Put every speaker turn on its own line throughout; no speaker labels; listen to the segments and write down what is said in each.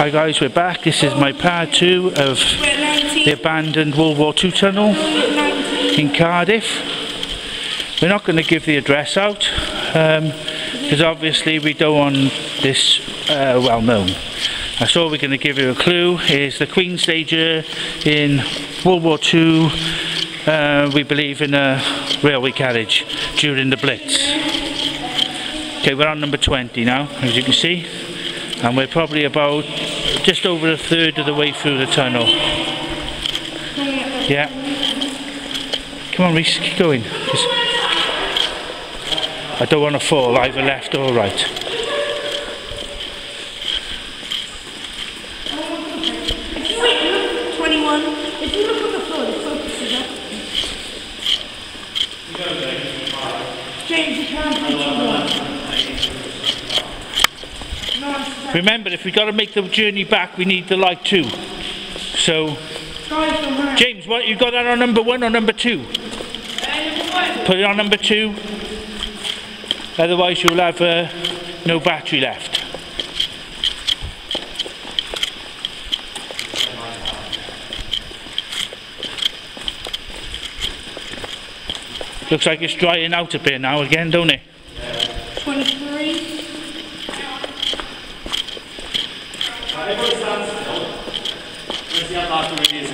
Hi guys, we're back. This is my part two of the abandoned World War II tunnel in Cardiff. We're not going to give the address out because um, obviously we don't want this uh, well known. That's all we're going to give you a clue is the Queen Stager in World War II. Uh, we believe in a railway carriage during the Blitz. Okay, we're on number 20 now, as you can see and we're probably about just over a third of the way through the tunnel. Yeah. Come on Reese, keep going. Just I don't want to fall either left or right.
If you look at the the focus. James, you can't
Remember, if we've got to make the journey back, we need the light too. So, James, what you got that on number one or number two? Put it on number two. Otherwise, you'll have uh, no battery left. Looks like it's drying out a bit now again, don't it?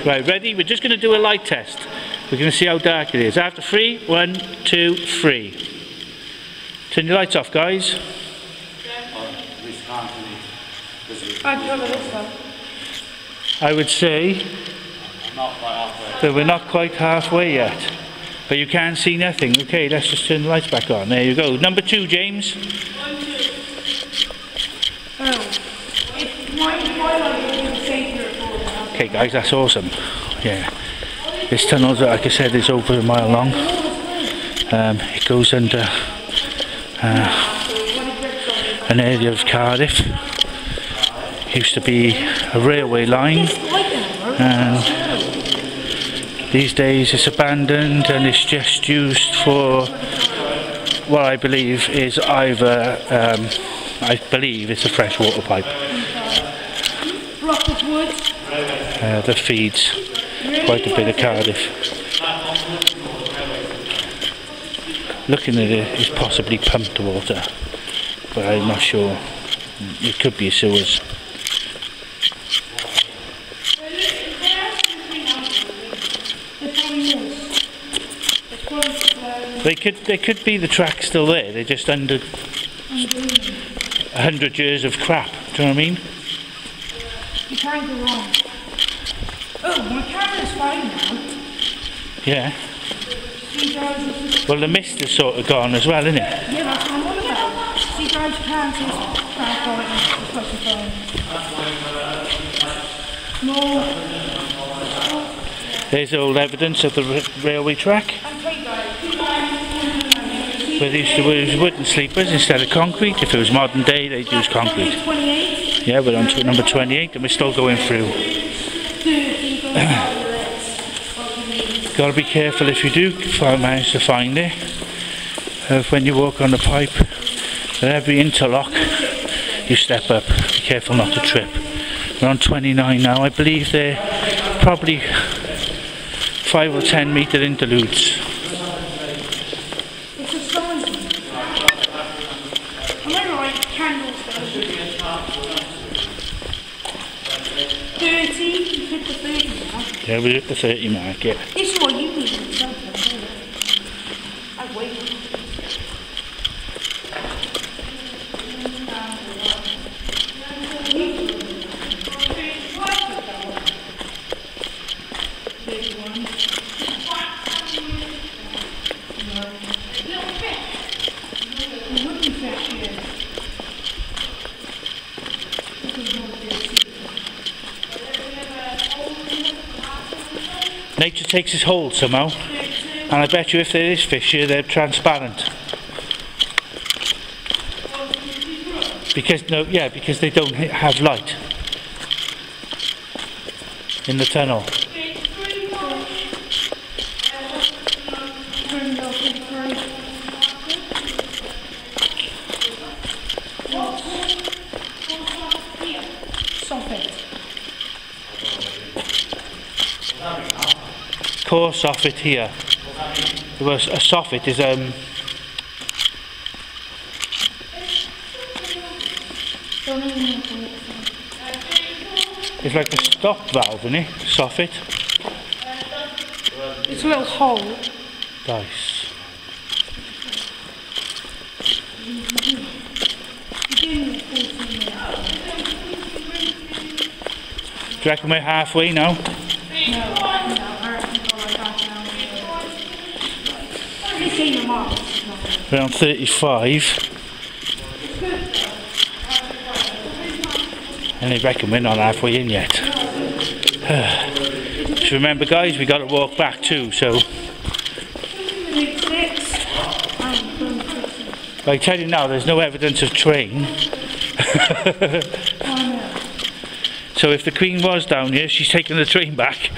Right, ready? We're just going to do a light test. We're going to see how dark it is. After three, one, two, three. Turn your lights off, guys. I would say that we're not quite halfway yet. But you can see nothing. Okay, let's just turn the lights back on. There you go. Number two, James. Okay guys, that's awesome. Yeah, this tunnel, like I said, is over a mile long. Um, it goes under uh, an area of Cardiff. Used to be a railway line and these days it's abandoned and it's just used for what I believe is either, um, I believe it's a freshwater pipe. Uh, that feeds quite a bit of Cardiff. Looking at it, it's possibly pumped water, but I'm not sure. It could be sewers. They could, they could be the tracks still there. They're just under a hundred years of crap. Do you know what I mean?
You can't go wrong. Oh, my camera's fine now.
Yeah. Well, the mist is sort of gone as well, isn't it?
Yeah, that's what I'm on about. See, guys, cancers, More.
There's old evidence of the railway track. Where they used to use wooden sleepers instead of concrete. If it was modern day, they'd use concrete. Yeah, we're on to number 28 and we're still going through. Got to be careful if you do manage to find it. Uh, when you walk on the pipe, at every interlock you step up. Be careful not to trip. We're on 29 now. I believe they're probably 5 or 10 metre interludes. Yeah, we're at the 30 mark, yeah.
This is what you need. I wait.
Nature takes its hold somehow. And I bet you if there is fish here, they're transparent. Because, no, yeah, because they don't have light in the tunnel.
Something.
Core soffit here. There was a soffit is um
Don't even know what it
it's like a stop valve, isn't it? Soffit.
It's a little hole.
Nice. Do you reckon we're halfway now?
Fifteen
Around 35. And they reckon we're not halfway in yet. Just remember guys, we got to walk back too, so. I tell you now, there's no evidence of train. so if the Queen was down here, she's taking the train back.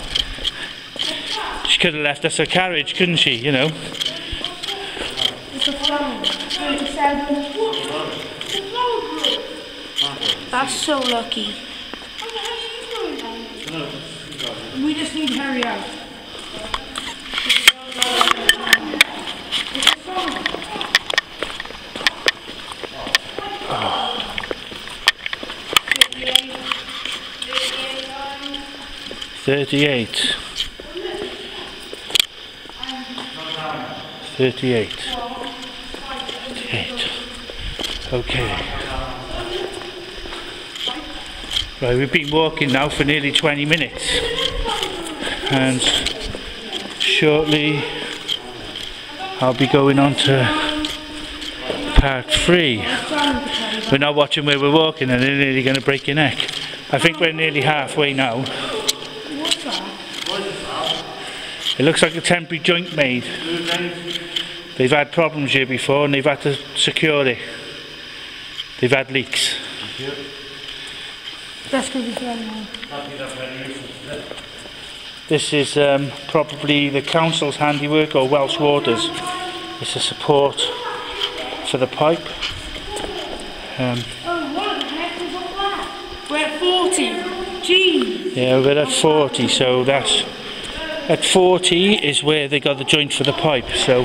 she could have left us a carriage, couldn't she, you know?
It's a flower. Twenty-seven. That's so lucky. We just need to hurry out.
Thirty-eight. Thirty-eight. Thirty-eight. Okay. Right, we've been walking now for nearly 20 minutes. And shortly I'll be going on to part three. We're not watching where we're walking and they're nearly going to break your neck. I think we're nearly halfway now. It looks like a temporary joint made. They've had problems here before and they've had to secure it. They've had leaks.
That's going to be very.
This is um, probably the council's handiwork or Welsh Waters. It's a support for the pipe. Um,
Oh, what the heck is all that? We're at 40. Gee.
yeah, we're at 40, so that's at 40 is where they got the joint for the pipe. So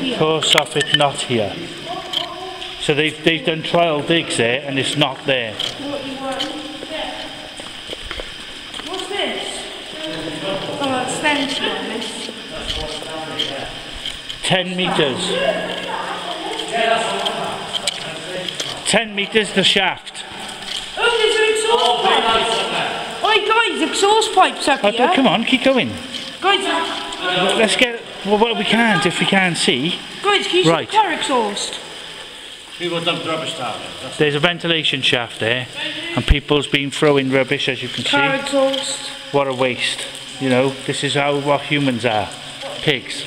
here.
core soffit not here. So they've they've done trial digs there and it's not there.
What's this? Oh, extension
10 meters. 10 meters the shaft.
Oh, there's an exhaust pipe. Oi, guys, exhaust pipes up
Oh,
here.
come on, keep going.
Guys,
Let's get well, what we can't, if we can see.
guys, can you
Right.
see the car exhaust?
People dump rubbish down there.
There's a ventilation shaft there, and people's been throwing rubbish as you can
Car
see.
exhaust.
What a waste. You know, this is how what humans are. Pigs.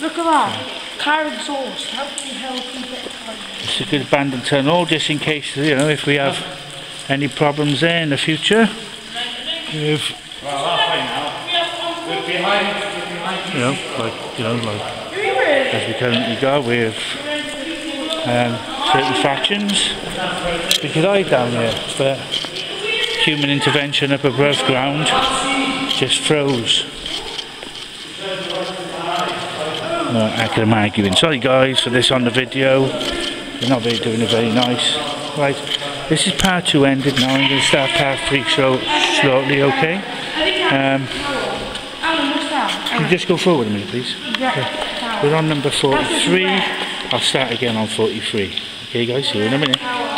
Look at that. Car exhaust. How can you hell keep it tight?
It's a good abandoned tunnel just in case, you know, if we have any problems there in the future. If,
Well, halfway now. We're behind, we're behind.
you know, like, you know, like as we currently go with um, certain factions, we could hide down there, but human intervention up above ground just froze. No, I am arguing. Sorry guys for this on the video. You're not very, doing it very nice. Right, this is part two ended now. I'm going to start part three slow, slowly, okay? Um,
Alan, what's that?
can you just go forward a minute, please?
Yeah.
We're on number 43. I'll start again on 43. Okay guys, see you in a minute.